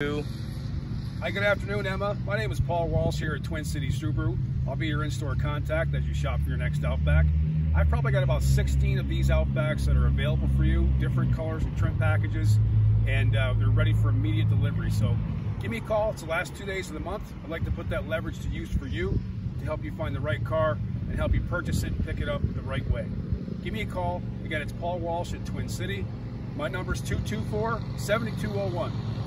Hi, good afternoon, Emma. My name is Paul Walsh here at Twin Cities Subaru. I'll be your in-store contact as you shop for your next Outback. I've probably got about 16 of these Outbacks that are available for you, different colors and trim packages, and uh, they're ready for immediate delivery. So give me a call. It's the last two days of the month. I'd like to put that leverage to use for you to help you find the right car and help you purchase it and pick it up the right way. Give me a call. Again, it's Paul Walsh at Twin City. My number is 224 7201.